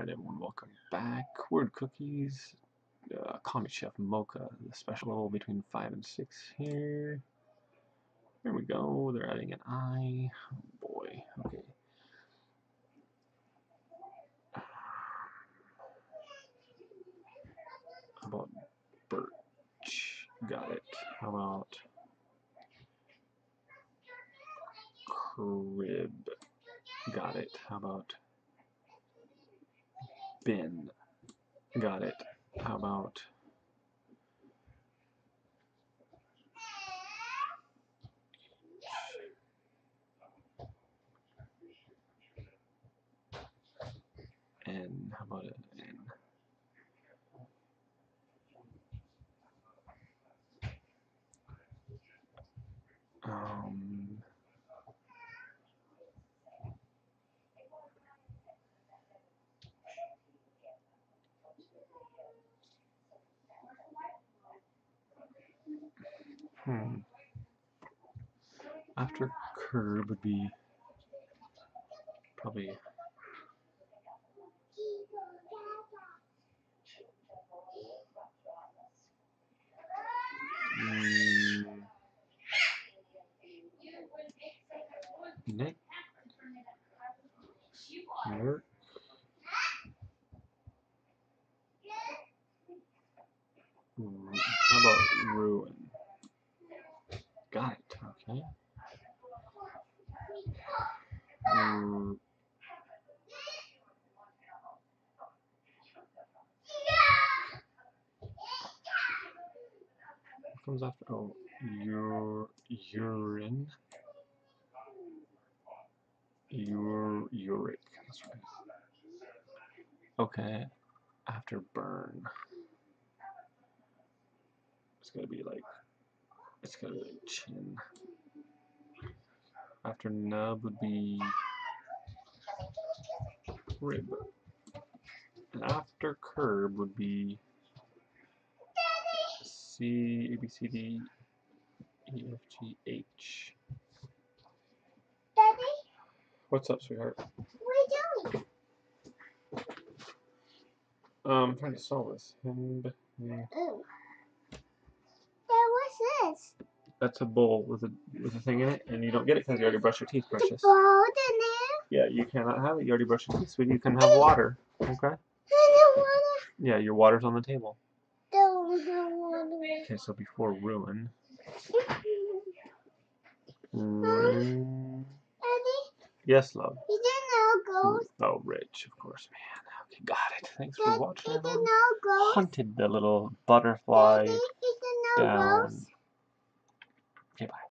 Alright everyone, welcome back. Word Cookies, uh, Commis Chef Mocha, the special level between 5 and 6 here. There we go, they're adding an eye. Oh boy, okay. How about Birch? Got it. How about Crib? Got it. How about bin. Got it. How about N? How about an N? Um, Hmm. After curb would be probably mm, Nick? Work how about ruin okay Ru- what comes after oh ur urine. Ur uric. That's right. Okay after burn it's gonna be like it's gonna be like chin after nub would be rib and after curb would be C A B C D E F G H Daddy, what's up sweetheart what are you doing? um I'm trying to solve this and mm, Oh. What's this? That's a bowl with a with a thing in it and you don't get it because you already brushed your teeth precious. ball in there? yeah you cannot have it. You already brushed your teeth so you can have water okay? I don't wanna. yeah your water's on the table. Don't have water. okay so before ruin. Ruin yes love. You didn't know ghost. oh rich of course man. Okay got it. Thanks for watching you everyone. didn't know ghost. hunted the little butterfly Daddy, you didn't down okay bye